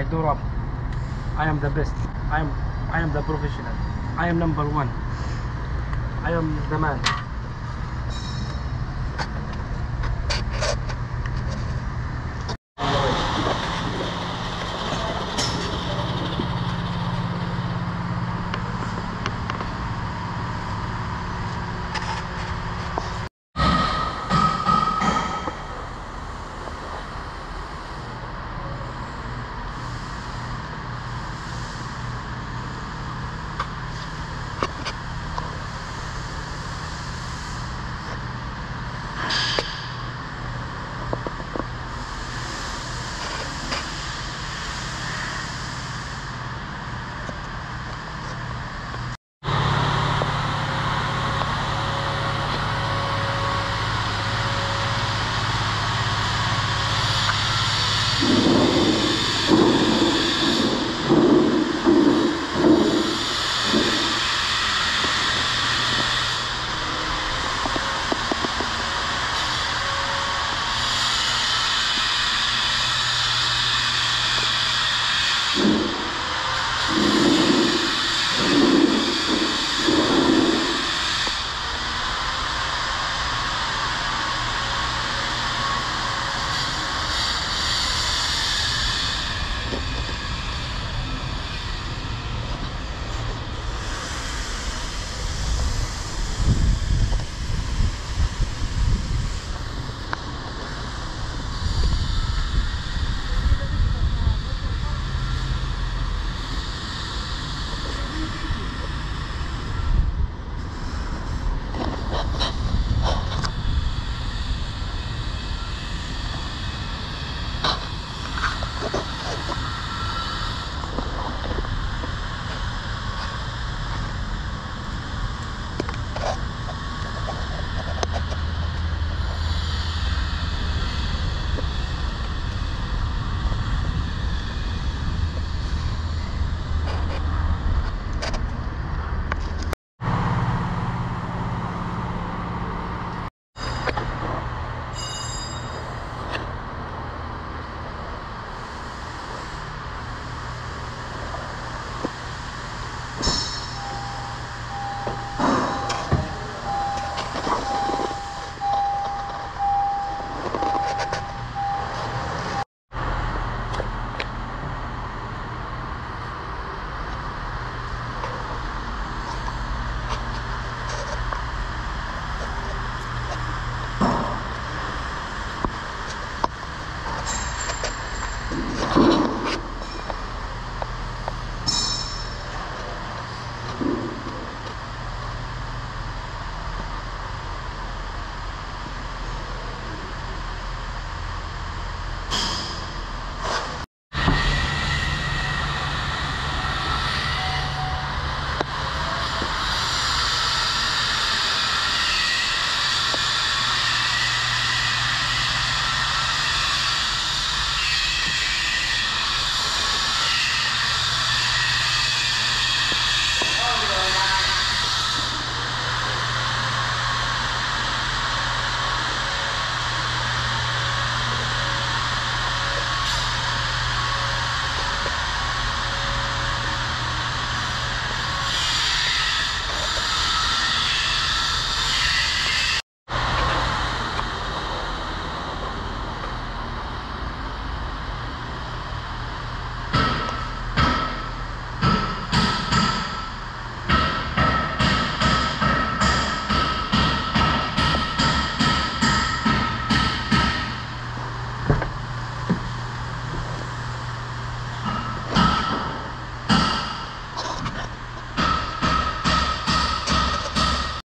I do rap. I am the best. I am I am the professional. I am number one. I am the man.